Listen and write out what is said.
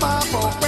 papo.